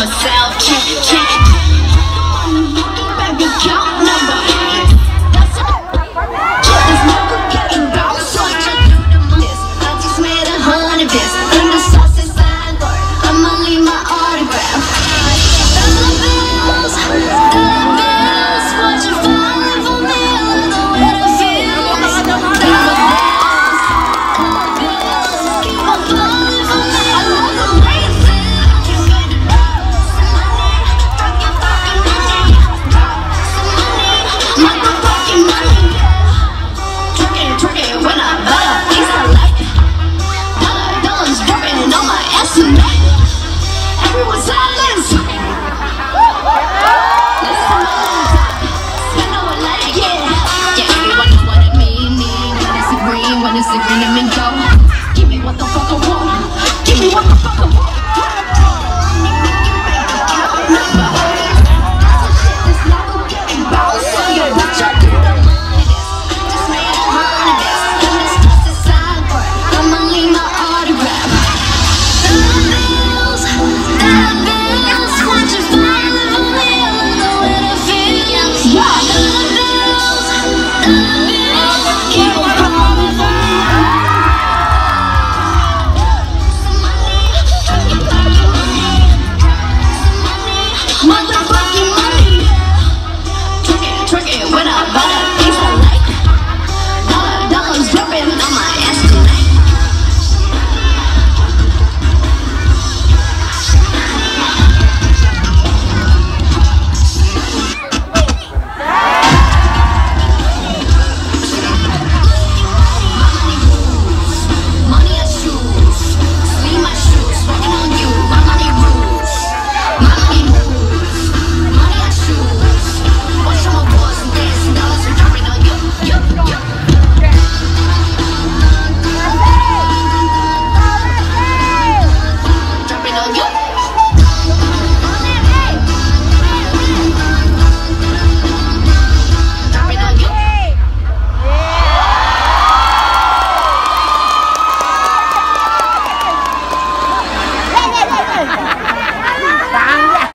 myself. Check, check. and.